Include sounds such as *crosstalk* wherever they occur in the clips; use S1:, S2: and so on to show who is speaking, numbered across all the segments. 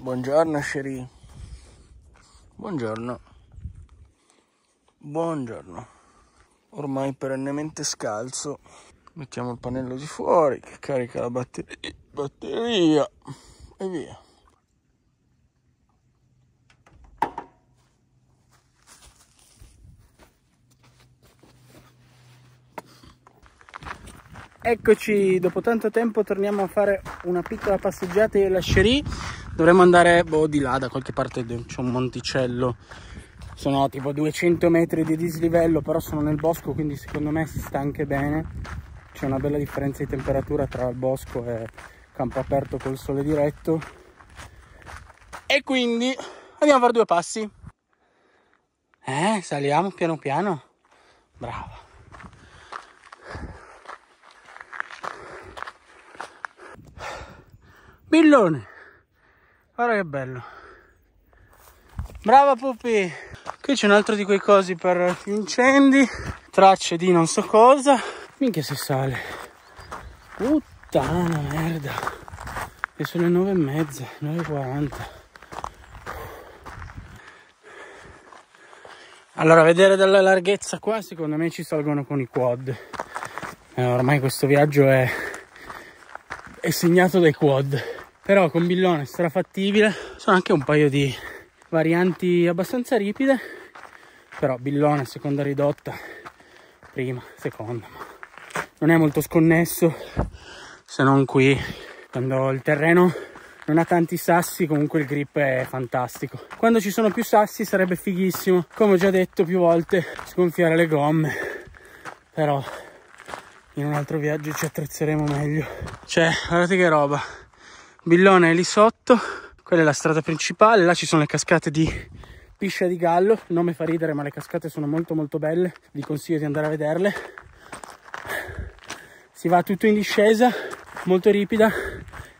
S1: Buongiorno Sherry. Buongiorno. Buongiorno. Ormai perennemente scalzo. Mettiamo il pannello di fuori che carica la batteria, batteria e via. Eccoci, dopo tanto tempo torniamo a fare una piccola passeggiata io e la Cherie. Dovremmo andare boh, di là, da qualche parte c'è un monticello. Sono tipo 200 metri di dislivello, però sono nel bosco, quindi secondo me si sta anche bene. C'è una bella differenza di temperatura tra il bosco e campo aperto col sole diretto. E quindi andiamo a fare due passi. Eh, saliamo piano piano. Brava. Billone. Guarda che bello. Brava Pupi. Qui c'è un altro di quei cosi per gli incendi. Tracce di non so cosa. Minchia se sale. Puttana merda. E sono le nove e mezza, 9.40. Allora, vedere dalla larghezza qua, secondo me ci salgono con i quad. Eh, ormai questo viaggio è, è segnato dai quad però con billone strafattibile. Sono anche un paio di varianti abbastanza ripide. Però billone seconda ridotta. Prima seconda non è molto sconnesso se non qui quando il terreno non ha tanti sassi comunque il grip è fantastico. Quando ci sono più sassi sarebbe fighissimo. Come ho già detto più volte sgonfiare le gomme. Però in un altro viaggio ci attrezzeremo meglio. Cioè guardate che roba Billone è lì sotto, quella è la strada principale, là ci sono le cascate di Piscia di Gallo, il nome fa ridere ma le cascate sono molto molto belle, vi consiglio di andare a vederle. Si va tutto in discesa, molto ripida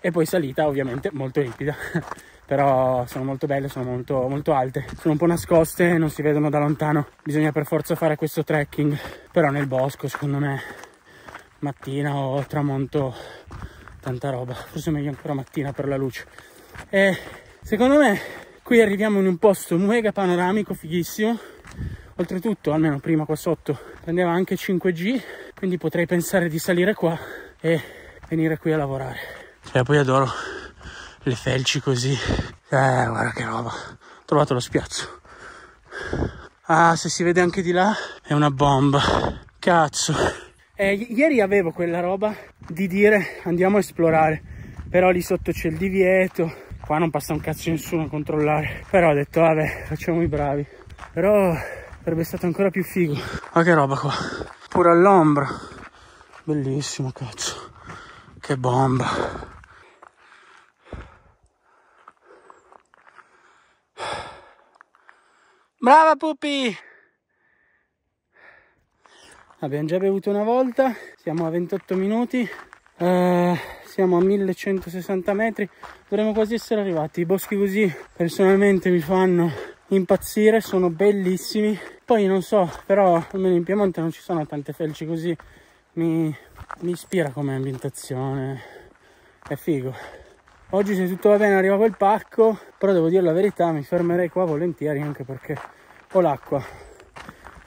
S1: e poi salita ovviamente molto ripida, *laughs* però sono molto belle, sono molto, molto alte, sono un po' nascoste, non si vedono da lontano, bisogna per forza fare questo trekking, però nel bosco secondo me mattina o tramonto tanta roba, *laughs* forse meglio ancora mattina per la luce. E secondo me qui arriviamo in un posto mega panoramico, fighissimo. Oltretutto, almeno prima qua sotto, prendeva anche 5G, quindi potrei pensare di salire qua e venire qui a lavorare. Cioè, poi adoro le felci così. Eh, guarda che roba. Ho trovato lo spiazzo. Ah, se si vede anche di là, è una bomba. Cazzo. Eh, ieri avevo quella roba di dire andiamo a esplorare, però lì sotto c'è il divieto, qua non passa un cazzo nessuno a controllare, però ho detto vabbè facciamo i bravi, però sarebbe stato ancora più figo. Ma che roba qua, pure all'ombra, bellissimo cazzo, che bomba. Brava Pupi! Abbiamo già bevuto una volta siamo a 28 minuti uh, siamo a 1160 metri dovremmo quasi essere arrivati. I boschi così personalmente mi fanno impazzire sono bellissimi. Poi non so però almeno in Piemonte non ci sono tante felci così. Mi, mi ispira come ambientazione è figo. Oggi se tutto va bene arriva quel pacco però devo dire la verità mi fermerei qua volentieri anche perché ho l'acqua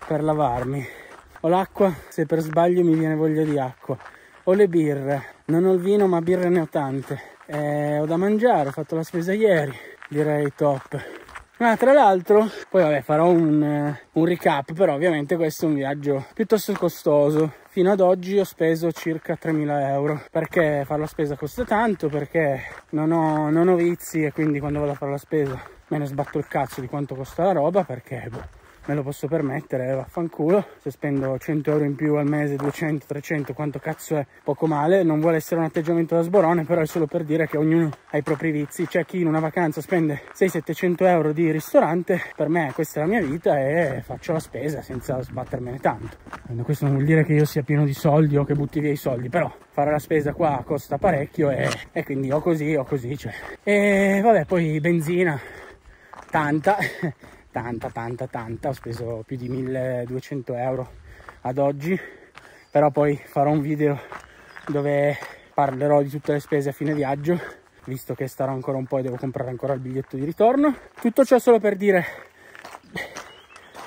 S1: per lavarmi ho l'acqua se per sbaglio mi viene voglia di acqua. Ho le birre, non ho il vino ma birre ne ho tante. Eh, ho da mangiare, ho fatto la spesa ieri, direi top. Ma tra l'altro, poi vabbè farò un, uh, un recap, però ovviamente questo è un viaggio piuttosto costoso. Fino ad oggi ho speso circa 3.000 euro. Perché fare la spesa costa tanto? Perché non ho, non ho vizi e quindi quando vado a fare la spesa me ne sbatto il cazzo di quanto costa la roba perché boh, me lo posso permettere, vaffanculo. Se spendo 100 euro in più al mese, 200, 300, quanto cazzo è? Poco male. Non vuole essere un atteggiamento da sborone, però è solo per dire che ognuno ha i propri vizi. C'è chi in una vacanza spende 600-700 euro di ristorante, per me questa è la mia vita e faccio la spesa senza sbattermene tanto. Questo non vuol dire che io sia pieno di soldi o che butti via i soldi, però fare la spesa qua costa parecchio e, e quindi o così o così. Cioè. E vabbè, poi benzina, tanta tanta tanta tanta ho speso più di 1200 euro ad oggi però poi farò un video dove parlerò di tutte le spese a fine viaggio visto che starò ancora un po' e devo comprare ancora il biglietto di ritorno. Tutto ciò solo per dire,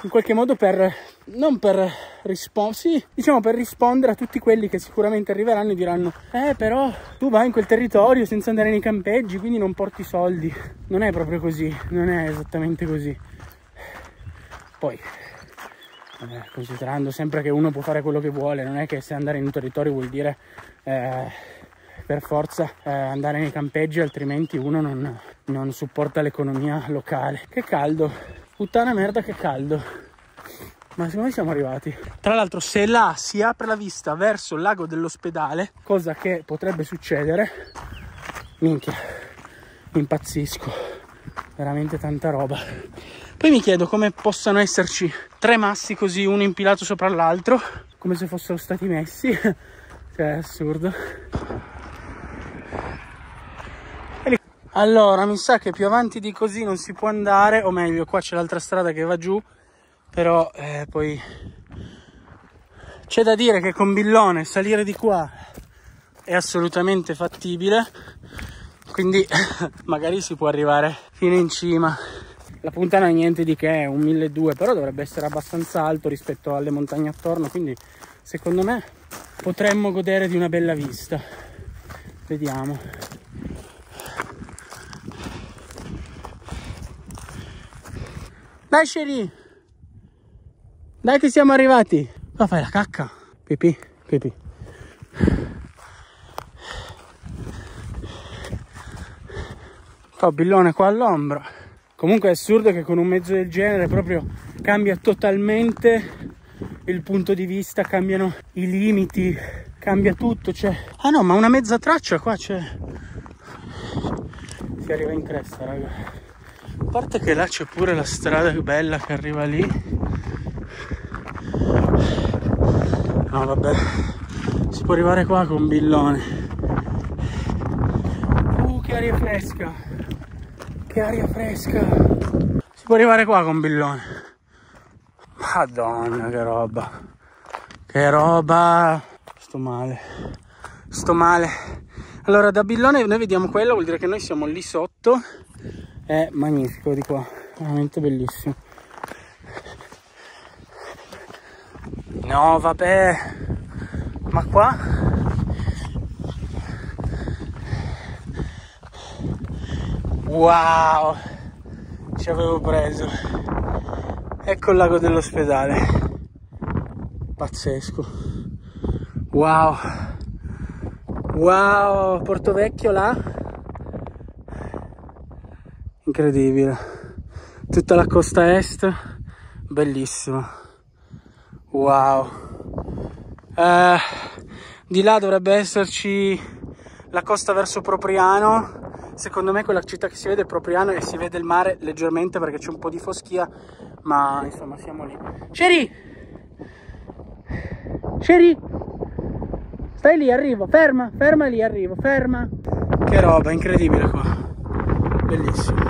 S1: in qualche modo per, non per rispondere, sì, diciamo per rispondere a tutti quelli che sicuramente arriveranno e diranno, eh però tu vai in quel territorio senza andare nei campeggi, quindi non porti soldi. Non è proprio così, non è esattamente così. Poi, eh, considerando sempre che uno può fare quello che vuole, non è che se andare in un territorio vuol dire... Eh, per forza eh, andare nei campeggi, altrimenti uno non, non supporta l'economia locale. Che caldo, puttana merda che caldo. Ma secondo me siamo arrivati. Tra l'altro, se là si apre la vista verso il lago dell'ospedale, cosa che potrebbe succedere, minchia, impazzisco. Veramente tanta roba. Poi mi chiedo come possano esserci tre massi così, uno impilato sopra l'altro, come se fossero stati messi. *laughs* cioè, è assurdo. Allora, mi sa che più avanti di così non si può andare, o meglio, qua c'è l'altra strada che va giù, però eh, poi c'è da dire che con Billone salire di qua è assolutamente fattibile, quindi *laughs* magari si può arrivare fino in cima. La punta non è niente di che, è un 1200, però dovrebbe essere abbastanza alto rispetto alle montagne attorno, quindi secondo me potremmo godere di una bella vista. Vediamo. Dai Sherry! Dai che siamo arrivati! Ma fai la cacca! Pipì, pipì. billone qua all'ombra. Comunque è assurdo che con un mezzo del genere proprio cambia totalmente il punto di vista, cambiano i limiti, cambia tutto. Cioè... Ah no, ma una mezza traccia qua c'è. Si arriva in cresta, raga. A parte che là c'è pure la strada bella che arriva lì. No vabbè, si può arrivare qua con Billone. Uh, che aria fresca! Che aria fresca! Si può arrivare qua con Billone. Madonna, che roba! Che roba! Sto male. Sto male. Allora, da Billone noi vediamo quello, vuol dire che noi siamo lì sotto è magnifico di qua veramente bellissimo no vabbè ma qua wow ci avevo preso. Ecco il lago dell'ospedale. Pazzesco. Wow. Wow Porto Vecchio là. Incredibile. Tutta la costa est bellissima. Wow. Eh, di là dovrebbe esserci la costa verso Propriano secondo me quella città che si vede è Propriano e si vede il mare leggermente perché c'è un po' di foschia ma insomma siamo lì. Sherry! Sherry! Stai lì arrivo. Ferma ferma lì arrivo. Ferma. Che roba incredibile qua. Bellissimo.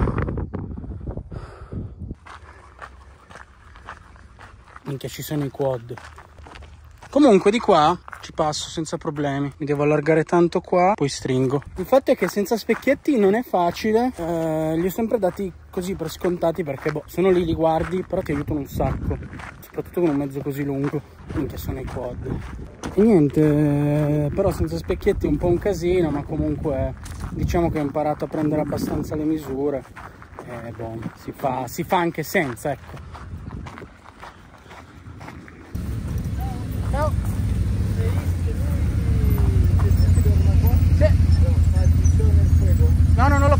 S1: Minchia ci sono i quad comunque di qua ci passo senza problemi. Mi devo allargare tanto qua poi stringo. Il fatto è che senza specchietti non è facile. Eh, li ho sempre dati così per scontati perché boh, sono lì li guardi però ti aiutano un sacco. Soprattutto con un mezzo così lungo. Minchia sono i quad. E niente però senza specchietti è un po' un casino ma comunque diciamo che ho imparato a prendere abbastanza le misure. E boh, si fa, si fa anche senza ecco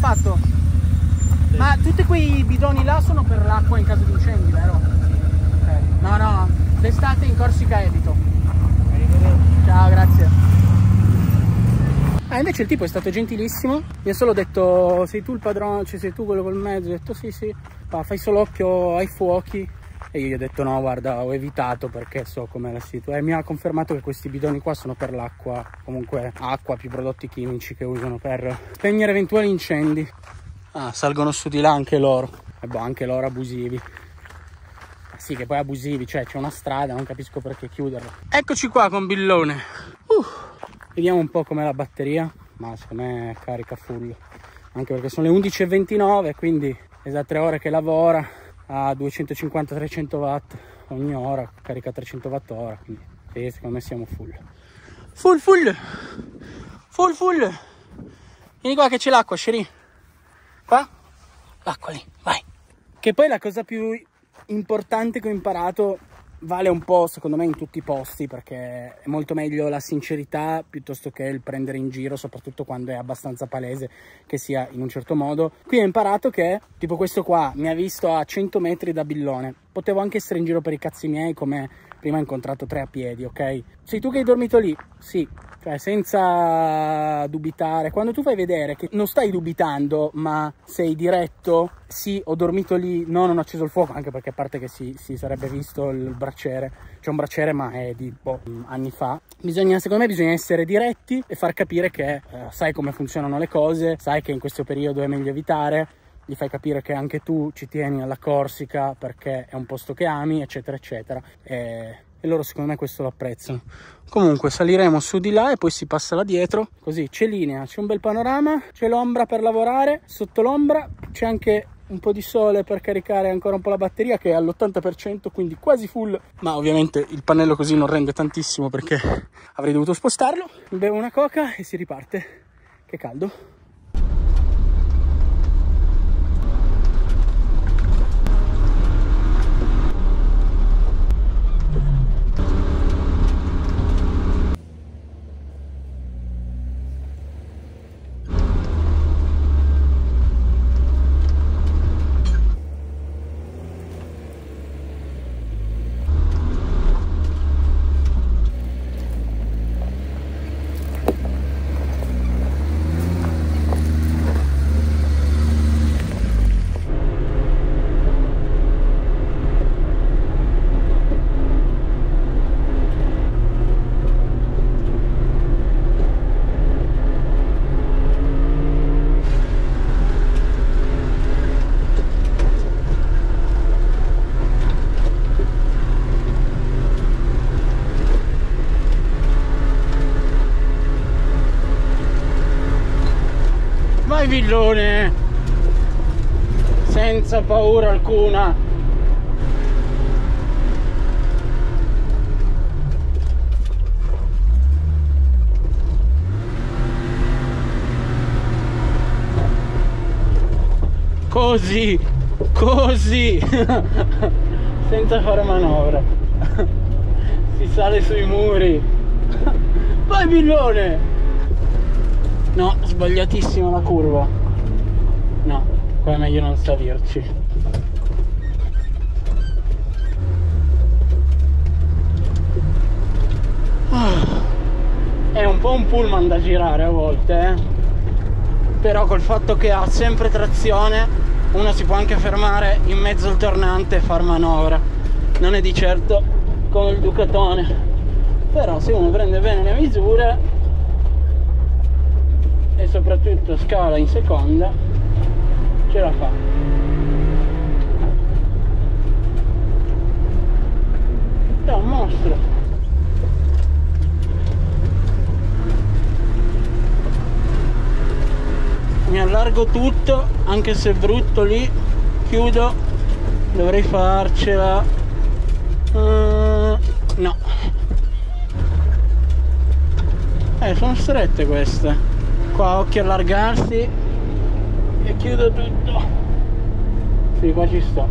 S1: fatto? Ma tutti quei bidoni là sono per l'acqua in caso di incendi vero? Okay. no no d'estate in Corsica evito ciao grazie. Ah, invece il tipo è stato gentilissimo, mi ha solo detto sei tu il padrone, cioè sei tu quello col mezzo, ho detto sì sì, Ma fai solo occhio ai fuochi e io gli ho detto no guarda ho evitato perché so com'è la situazione e mi ha confermato che questi bidoni qua sono per l'acqua, comunque acqua più prodotti chimici che usano per spegnere eventuali incendi. Ah, salgono su di là anche loro, e boh anche loro abusivi. Sì, che poi abusivi, cioè c'è una strada, non capisco perché chiuderla. Eccoci qua con Billone. Uh. Vediamo un po' com'è la batteria, ma secondo me carica full. anche perché sono le 11.29 quindi è da tre ore che lavora a 250-300 watt ogni ora carica 300 watt ora quindi sì, secondo me siamo full. Full full! Full full! Vieni qua che c'è l'acqua Sherry qua? L'acqua lì vai. Che poi la cosa più importante che ho imparato vale un po' secondo me in tutti i posti perché è molto meglio la sincerità piuttosto che il prendere in giro soprattutto quando è abbastanza palese che sia in un certo modo. Qui ho imparato che tipo questo qua mi ha visto a 100 metri da Billone. Potevo anche essere in giro per i cazzi miei come prima ho incontrato tre a piedi ok? Sei tu che hai dormito lì? Sì. Cioè senza dubitare. Quando tu fai vedere che non stai dubitando, ma sei diretto, sì, ho dormito lì, no, non ho acceso il fuoco, anche perché a parte che si, si sarebbe visto il bracciere, c'è un bracciere ma è di boh, anni fa. Bisogna, secondo me bisogna essere diretti e far capire che eh, sai come funzionano le cose, sai che in questo periodo è meglio evitare, gli fai capire che anche tu ci tieni alla Corsica perché è un posto che ami, eccetera, eccetera. E e loro secondo me questo lo apprezzano. Comunque saliremo su di là e poi si passa là dietro, così c'è linea, c'è un bel panorama, c'è l'ombra per lavorare, sotto l'ombra c'è anche un po' di sole per caricare ancora un po' la batteria che è all'80% quindi quasi full. Ma ovviamente il pannello così non rende tantissimo perché avrei dovuto spostarlo. Bevo una coca e si riparte. Che caldo villone senza paura alcuna. Così così *laughs* senza fare manovra. *laughs* Si sale sui muri. *laughs* Vai villone No, sbagliatissima la curva. No, qua è meglio non salirci. Ah, è un po' un pullman da girare a volte, eh? Però col fatto che ha sempre trazione, uno si può anche fermare in mezzo al tornante e far manovra. Non è di certo come il Ducatone. Però se uno prende bene le misure soprattutto scala in seconda ce la fa. È un mostro. Mi allargo tutto anche se è brutto lì chiudo dovrei farcela. Uh, no. Eh sono strette queste qua occhio allargarsi. E chiudo tutto. Sì qua ci sto.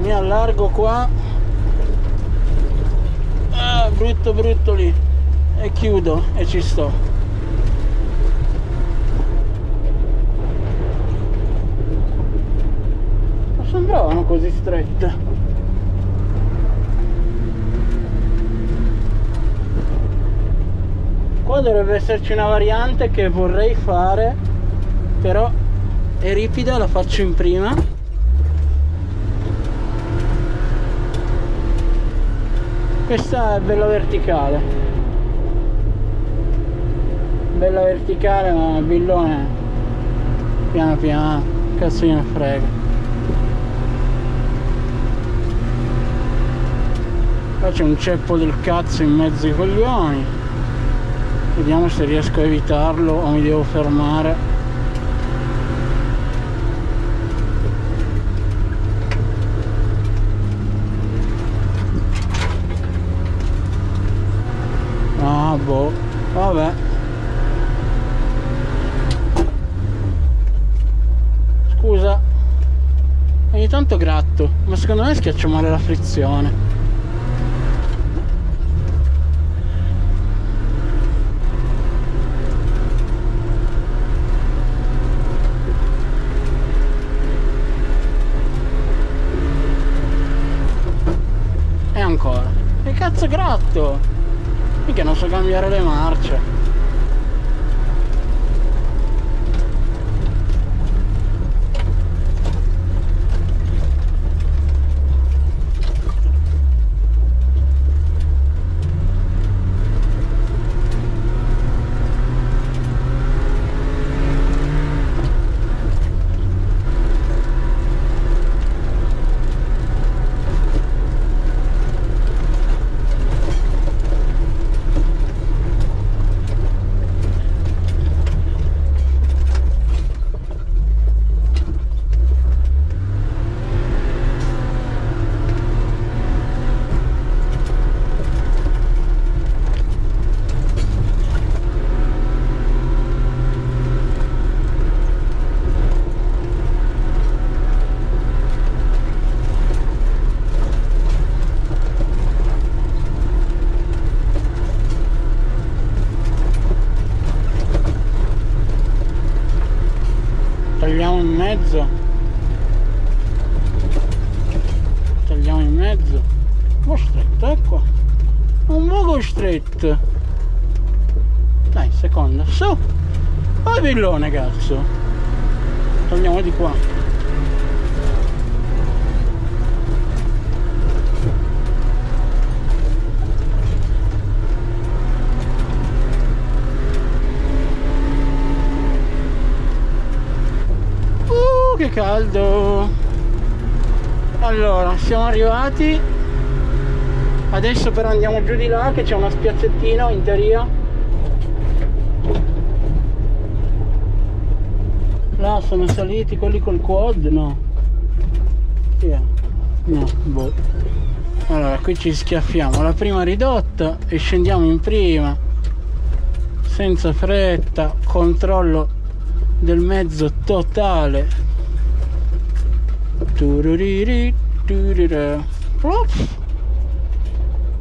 S1: Mi allargo qua. Ah, brutto brutto lì. E chiudo e ci sto. Non sembravano così strette qua dovrebbe esserci una variante che vorrei fare però è ripida la faccio in prima. Questa è bella verticale. Bella verticale ma billone. Piano piano cazzo gliene frega. Qua c'è un ceppo del cazzo in mezzo ai coglioni vediamo se riesco a evitarlo o mi devo fermare. Ah boh. Vabbè. Scusa. Ogni tanto gratto ma secondo me schiaccio male la frizione cazzo gratto mica non so cambiare le marce mezzo. Tagliamo in mezzo. Un po' stretto ecco un poco stretto. Dai seconda. Su. Vai villone cazzo. Togliamo di qua che caldo. Allora siamo arrivati. Adesso però andiamo giù di là che c'è una spiazzettina in teoria. Là sono saliti quelli col quad no? Yeah. no boh. Allora qui ci schiaffiamo. La prima ridotta e scendiamo in prima. Senza fretta controllo del mezzo totale.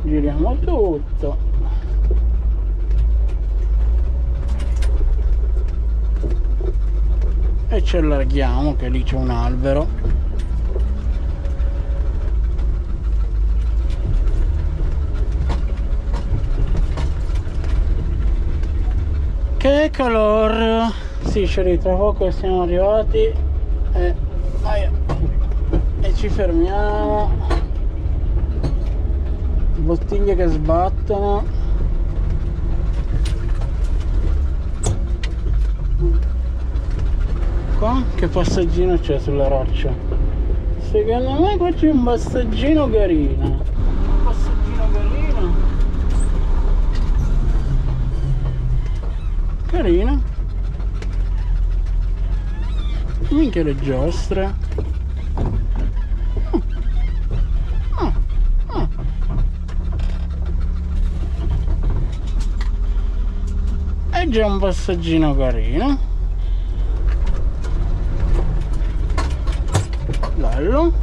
S1: Giriamo tutto. E ci allarghiamo che lì c'è un albero. Che calor! Sì, c'è tra poco siamo arrivati. Ci fermiamo. Bottiglie che sbattono. Qua che passaggino c'è sulla roccia? Secondo me qua c'è un passaggino carino. Un passaggino carino? Carino. Minchia le giostre un passaggino carino bello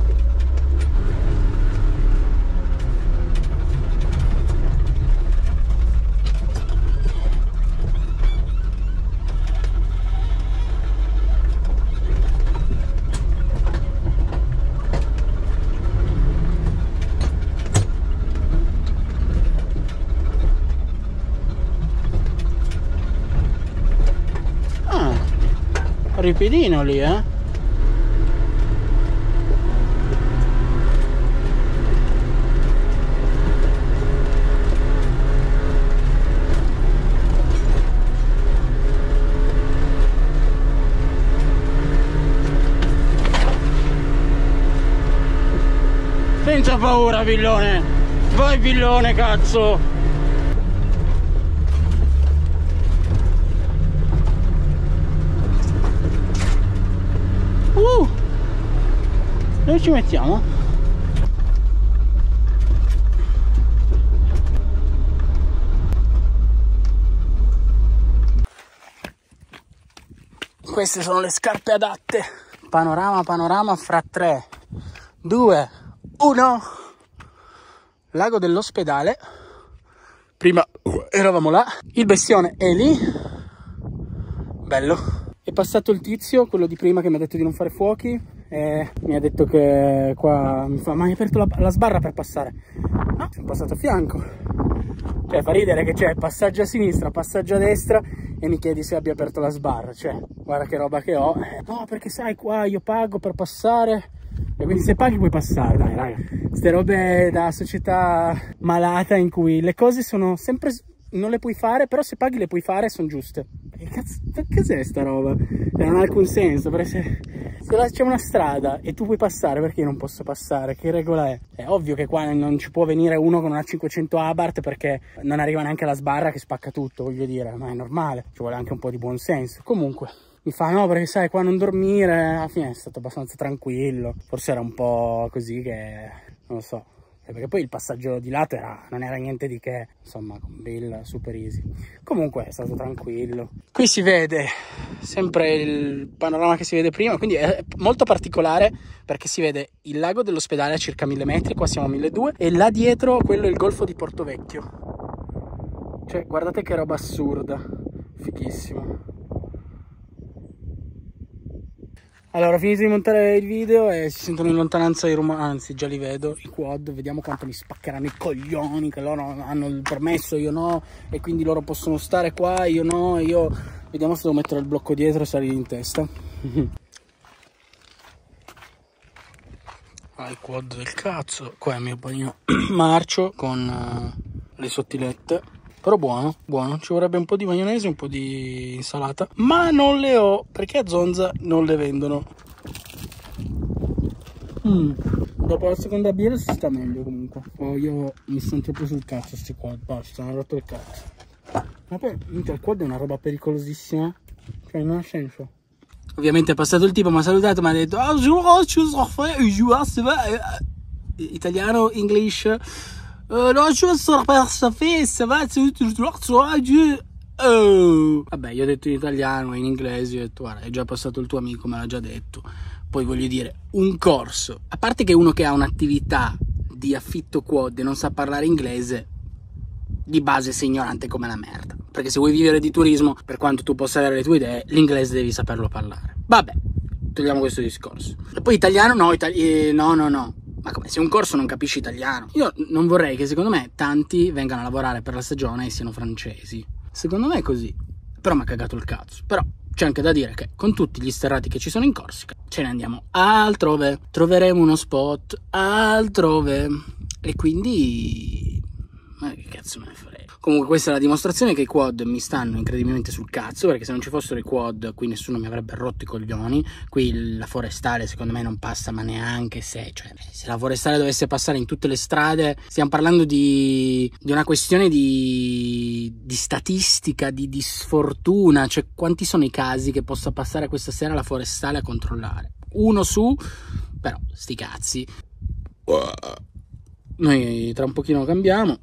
S1: ripidino lì eh. Senza paura villone. Vai villone cazzo dove ci mettiamo? queste sono le scarpe adatte. Panorama panorama fra 3 2 1 lago dell'ospedale. Prima eravamo là. Il bestione è lì. Bello. È passato il tizio quello di prima che mi ha detto di non fare fuochi e mi ha detto che qua mi fa ma hai aperto la, la sbarra per passare? No sono passato a fianco. Cioè fa ridere che c'è passaggio a sinistra passaggio a destra e mi chiedi se abbia aperto la sbarra. Cioè guarda che roba che ho. No perché sai qua io pago per passare. E quindi se paghi puoi passare dai raga. Queste robe da società malata in cui le cose sono sempre non le puoi fare però se paghi le puoi fare sono giuste che cazzo cos'è sta roba? Cioè, non ha alcun senso perché se, se c'è una strada e tu puoi passare perché io non posso passare? Che regola è? È ovvio che qua non ci può venire uno con una 500 Abarth perché non arriva neanche la sbarra che spacca tutto voglio dire ma è normale ci vuole anche un po' di buon senso. Comunque mi fa no perché sai qua non dormire alla fine è stato abbastanza tranquillo. Forse era un po' così che non lo so perché poi il passaggio di lato era, non era niente di che insomma con Bill super easy. Comunque è stato tranquillo. Qui si vede sempre il panorama che si vede prima quindi è molto particolare perché si vede il lago dell'ospedale a circa 1000 metri qua siamo a 1200 e là dietro quello è il golfo di Porto Vecchio. Cioè guardate che roba assurda. Fichissimo Allora, ho finito di montare il video e si sentono in lontananza i rumori, anzi già li vedo, i quad, vediamo quanto mi spaccheranno i coglioni, che loro hanno il permesso, io no, e quindi loro possono stare qua, io no, io... Vediamo se devo mettere il blocco dietro e salire in testa. *laughs* ah, il quad del cazzo, qua è il mio panino *clears throat* marcio con uh, le sottilette. Però buono, buono. Ci vorrebbe un po' di maionese, un po' di insalata. Ma non le ho, perché a Zonza non le vendono. Mm. Dopo la seconda birra si sta meglio comunque. Oh, io mi sto troppo sul cazzo sti quad, basta, hanno rotto il cazzo. Ma poi il quad è una roba pericolosissima. Cioè non ha senso. Ovviamente è passato il tipo, mi ha salutato, mi ha detto oh, italiano, English non ci sono persa festa, va, Oh. Vabbè, io ho detto in italiano in inglese, ho detto, guarda, è già passato il tuo amico, me l'ha già detto. Poi voglio dire, un corso, a parte che uno che ha un'attività di affitto quad e non sa parlare inglese, di base sei ignorante come la merda. Perché se vuoi vivere di turismo, per quanto tu possa avere le tue idee, l'inglese devi saperlo parlare. Vabbè, togliamo questo discorso. E poi italiano no, itali- eh, no, no, no ma come se un corso non capisci italiano? Io non vorrei che secondo me tanti vengano a lavorare per la stagione e siano francesi. Secondo me è così. Però mi ha cagato il cazzo. Però c'è anche da dire che con tutti gli sterrati che ci sono in Corsica ce ne andiamo altrove. Troveremo uno spot altrove. E quindi... Ma che cazzo me ne? Comunque questa è la dimostrazione che i quad mi stanno incredibilmente sul cazzo, perché se non ci fossero i quad qui nessuno mi avrebbe rotto i coglioni. Qui la forestale secondo me non passa, ma neanche se, cioè, se la forestale dovesse passare in tutte le strade, stiamo parlando di, di una questione di, di statistica, di, di sfortuna, cioè quanti sono i casi che possa passare questa sera la forestale a controllare? Uno su, però sti cazzi. Noi tra un pochino cambiamo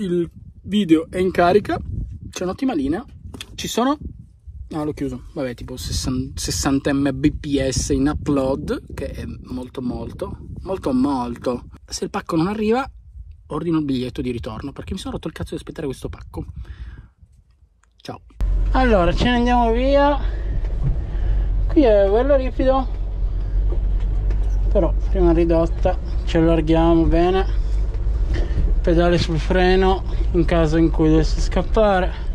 S1: il video è in carica, c'è un'ottima linea, ci sono, ah l'ho chiuso, vabbè tipo 60, 60 mbps in upload, che è molto molto, molto molto. Se il pacco non arriva, ordino il biglietto di ritorno, perché mi sono rotto il cazzo di aspettare questo pacco. Ciao. Allora, ce ne andiamo via. Qui è bello ripido, però prima ridotta, ci allarghiamo bene pedale sul freno in caso in cui dovesse scappare.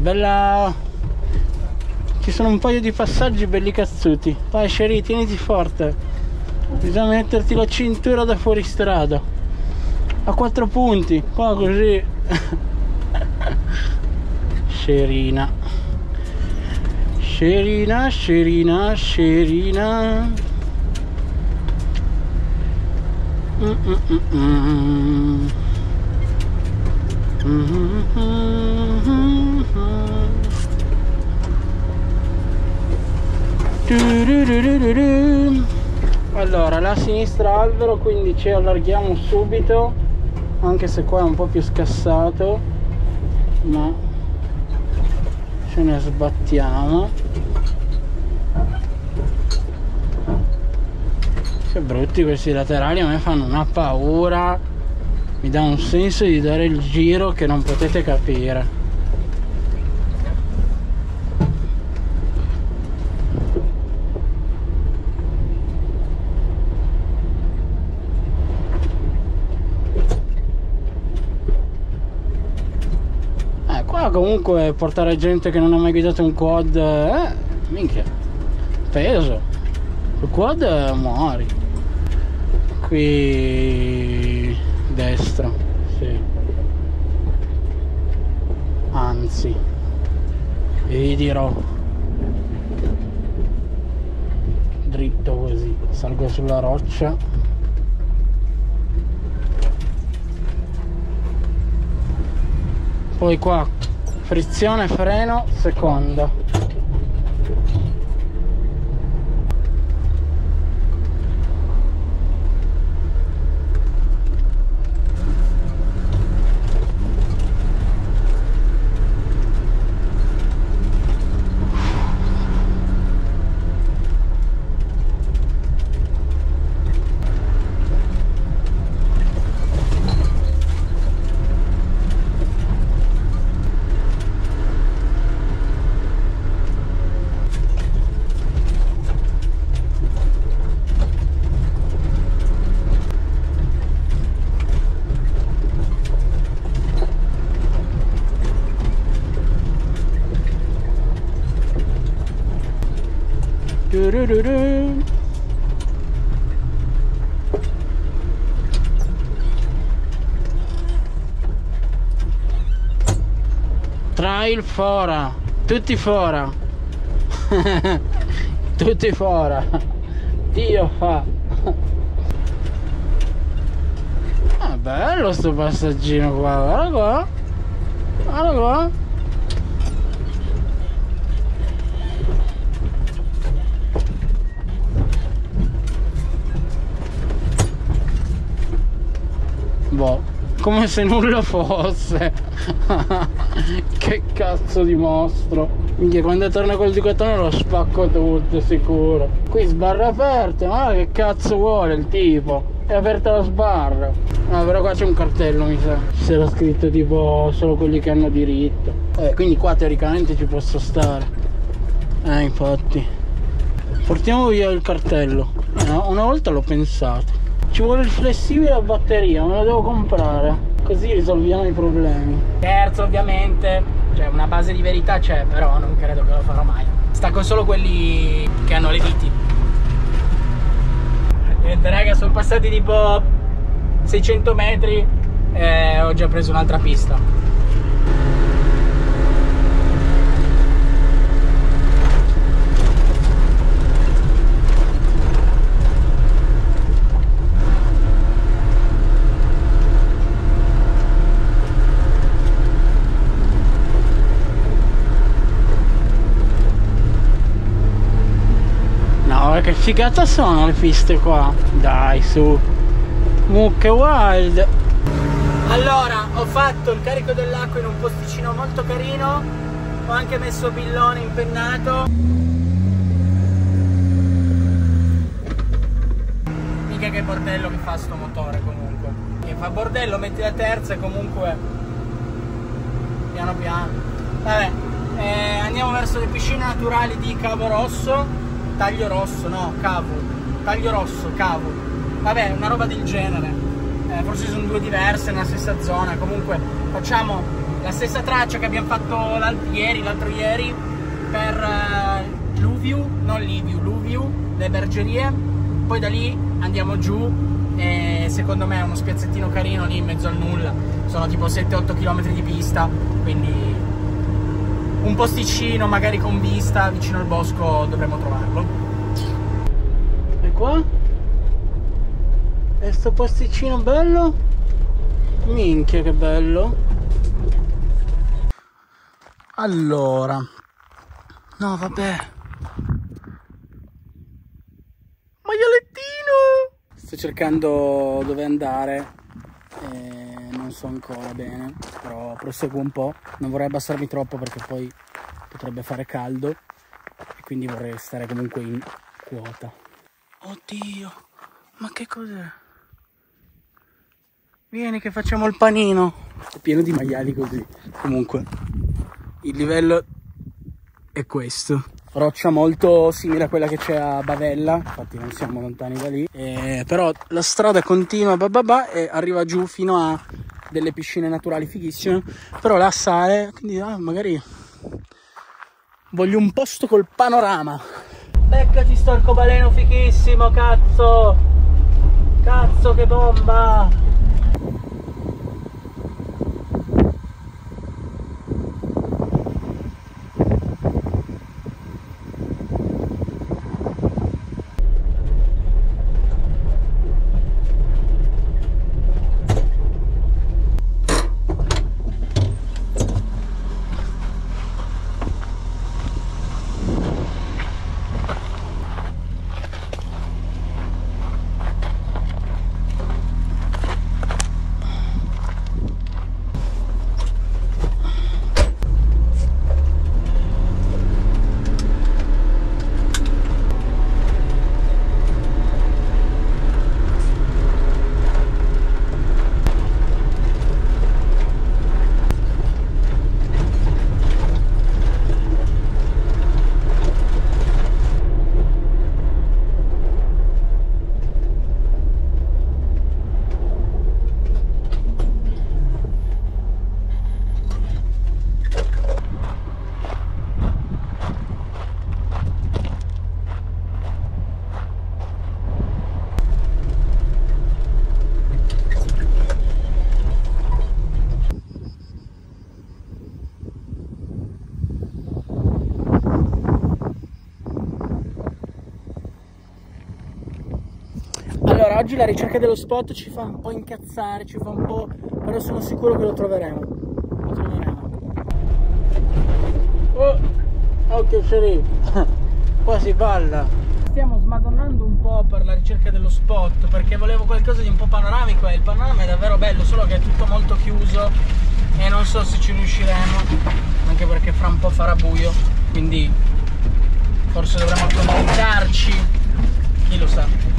S1: Bella ci sono un paio di passaggi belli cazzuti. Vai Sherry tieniti forte bisogna metterti la cintura da fuori strada. A quattro punti qua così. *laughs* Scerina. Scerina, scerina, scerina. Mm -mm -mm allora la sinistra albero quindi ci allarghiamo subito anche se qua è un po' più scassato ma ce ne sbattiamo. Che brutti questi laterali a me fanno una paura mi dà un senso di dare il giro che non potete capire eh, comunque portare gente che non ha mai guidato un quad eh, minchia. Peso. Il quad muori. Qui destra sì. Anzi vi dirò. Dritto così salgo sulla roccia. Poi qua frizione freno seconda Trail fora, tutti fora. *laughs* tutti fora. Dio fa. Ah, bello sto passaggino qua, guarda qua. Guarda qua. boh come se nulla fosse. *laughs* Che cazzo di mostro. Minchia quando torna col dicottone lo spacco tutto sicuro. Qui sbarra aperte ma che cazzo vuole il tipo? È aperta la sbarra. No però qua c'è un cartello mi sa. C'era scritto tipo solo quelli che hanno diritto. Eh, quindi qua teoricamente ci posso stare. Eh infatti. Portiamo via il cartello. Eh, una volta l'ho pensato ci vuole il flessibile a batteria me lo devo comprare. Così risolviamo i problemi. Terzo ovviamente. Cioè una base di verità c'è però non credo che lo farò mai. Sta con solo quelli che hanno le viti niente raga sono passati tipo 600 metri e ho già preso un'altra pista che figata sono le piste qua. Dai su. Mucche wild. Allora ho fatto il carico dell'acqua in un posticino molto carino. Ho anche messo billone impennato. Mica che bordello che fa sto motore comunque. Che fa bordello metti la terza e comunque piano piano. Vabbè eh, andiamo verso le piscine naturali di Cavo Rosso taglio rosso, no, cavo, taglio rosso, cavo, vabbè, una roba del genere, eh, forse sono due diverse nella stessa zona, comunque facciamo la stessa traccia che abbiamo fatto ieri, l'altro ieri, per eh, Luviu, non Liviu, Luviu, le bergerie, poi da lì andiamo giù e secondo me è uno spiazzettino carino lì in mezzo al nulla, sono tipo 7-8 km di pista, quindi un posticino magari con vista vicino al bosco dovremmo trovarlo. E qua? E sto posticino bello? Minchia che bello. Allora. No, vabbè. Maialettino! Sto cercando dove andare. E non so ancora bene. Però proseguo un po'. Non vorrei abbassarmi troppo perché poi potrebbe fare caldo. E quindi vorrei stare comunque in quota. Oddio, ma che cos'è? Vieni che facciamo il panino. È pieno di maiali così. Comunque, il livello è questo. Roccia molto simile a quella che c'è a Bavella, infatti non siamo lontani da lì. Eh, però la strada continua bababà, e arriva giù fino a delle piscine naturali fighissime. Però la sale, quindi ah, magari voglio un posto col panorama. Beccati sto arcobaleno fighissimo, cazzo! Cazzo che bomba! Oggi la ricerca dello spot ci fa un po' incazzare, ci fa un po'... però sono sicuro che lo troveremo. Lo troveremo. Oh, occhio sceriffo, *laughs* qua si balla. Stiamo smadonnando un po' per la ricerca dello spot perché volevo qualcosa di un po' panoramico e il panorama è davvero bello, solo che è tutto molto chiuso e non so se ci riusciremo, anche perché fra un po' farà buio, quindi forse dovremmo accontentarci, chi lo sa.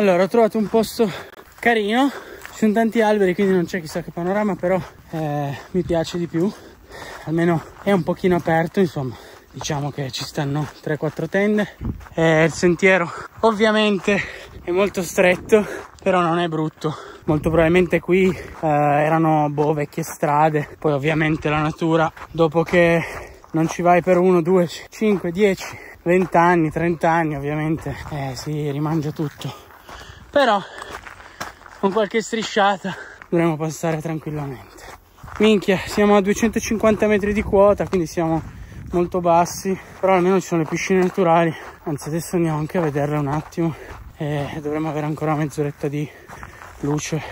S1: Allora ho trovato un posto carino. Ci sono tanti alberi quindi non c'è chissà che panorama però eh, mi piace di più. Almeno è un pochino aperto insomma. Diciamo che ci stanno 3-4 tende. Eh, il sentiero ovviamente è molto stretto però non è brutto. Molto probabilmente qui eh, erano boh, vecchie strade. Poi ovviamente la natura dopo che non ci vai per 1 2 5 10 20 anni 30 anni ovviamente eh, si rimangia tutto però con qualche strisciata dovremo passare tranquillamente. Minchia siamo a 250 metri di quota quindi siamo molto bassi. Però almeno ci sono le piscine naturali. Anzi adesso andiamo anche a vederle un attimo. E dovremmo avere ancora mezz'oretta di luce.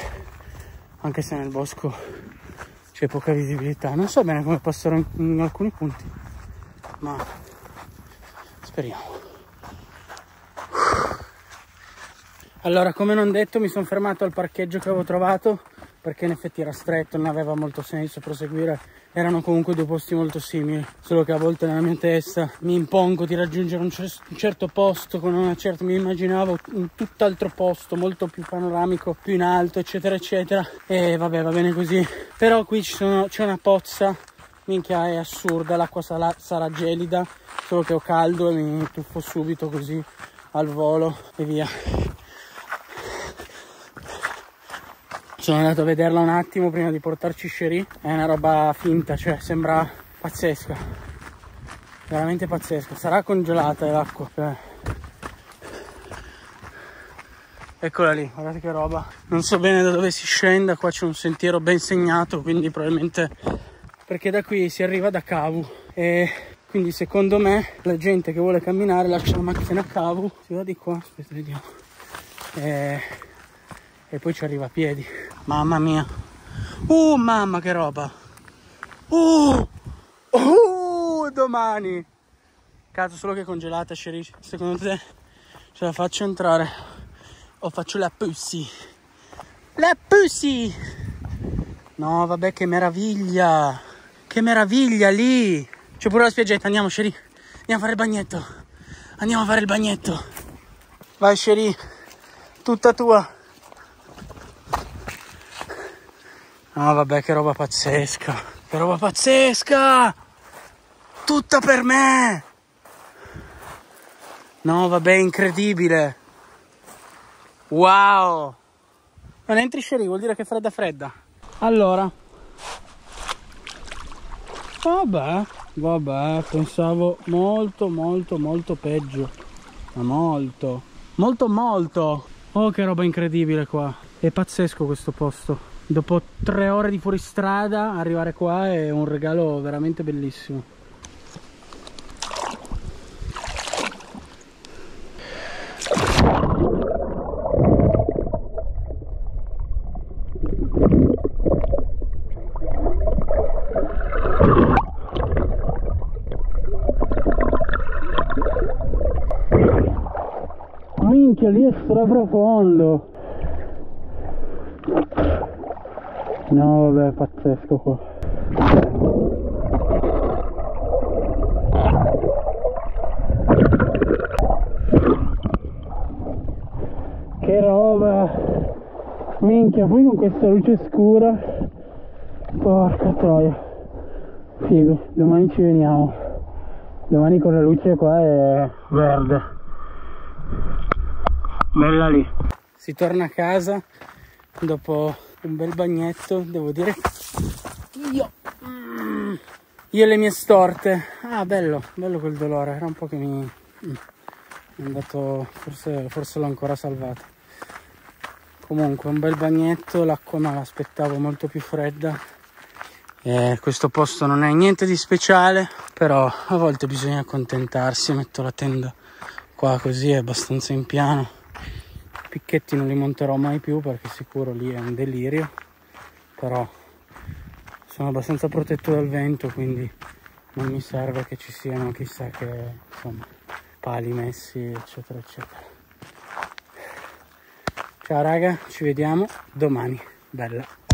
S1: Anche se nel bosco c'è poca visibilità. Non so bene come passerò in, in alcuni punti ma speriamo Allora, come non detto, mi sono fermato al parcheggio che avevo trovato perché in effetti era stretto, non aveva molto senso proseguire. Erano comunque due posti molto simili, solo che a volte nella mia testa mi impongo di raggiungere un, un certo posto con una certa, mi immaginavo un tutt'altro posto, molto più panoramico, più in alto, eccetera, eccetera. E vabbè, va bene così. Però qui c'è una pozza, minchia è assurda, l'acqua sarà, sarà gelida, solo che ho caldo e mi tuffo subito così al volo e via. Sono andato a vederla un attimo prima di portarci Sherry è una roba finta cioè sembra pazzesca. Veramente pazzesca. Sarà congelata l'acqua cioè, Eccola lì, guardate che roba. Non so bene da dove si scenda, qua c'è un sentiero ben segnato, quindi probabilmente perché da qui si arriva da Cavu. E quindi secondo me la gente che vuole camminare lascia la macchina a Cavu, si va di qua, aspetta vediamo. E, e poi ci arriva a piedi. Mamma mia. Uh, mamma che roba. Uh! Uh, domani. Cazzo, solo che è congelata, Sheriff. Secondo te ce la faccio entrare? o faccio la pussy. La pussy! No, vabbè, che meraviglia! Che meraviglia lì! C'è pure la spiaggetta, andiamo, Sherry. Andiamo a fare il bagnetto. Andiamo a fare il bagnetto. Vai, Sherry. Tutta tua. No, vabbè, che roba pazzesca. Che roba pazzesca! Tutta per me! No, vabbè, incredibile. Wow! Non entri sceri, vuol dire che è fredda fredda. Allora. Vabbè, vabbè, pensavo molto, molto, molto peggio. Ma molto. Molto, molto. Oh, che roba incredibile qua. È pazzesco questo posto. Dopo tre ore di fuoristrada, arrivare qua è un regalo veramente bellissimo. minchia lì è stra profondo no vabbè pazzesco qua. Che roba. Minchia poi con questa luce scura. Porca troia. Figo domani ci veniamo. Domani con la luce qua è verde. Bella lì. Si torna a casa dopo un bel bagnetto devo dire. Io. Mm, io le mie storte. Ah bello bello quel dolore. Era un po' che mi mm, è andato forse, forse l'ho ancora salvato comunque un bel bagnetto l'acqua me l'aspettavo molto più fredda. Eh, questo posto non è niente di speciale però a volte bisogna accontentarsi metto la tenda qua così è abbastanza in piano picchetti non li monterò mai più perché sicuro lì è un delirio però sono abbastanza protetto dal vento quindi non mi serve che ci siano chissà che insomma pali messi eccetera eccetera. Ciao raga ci vediamo domani. Bella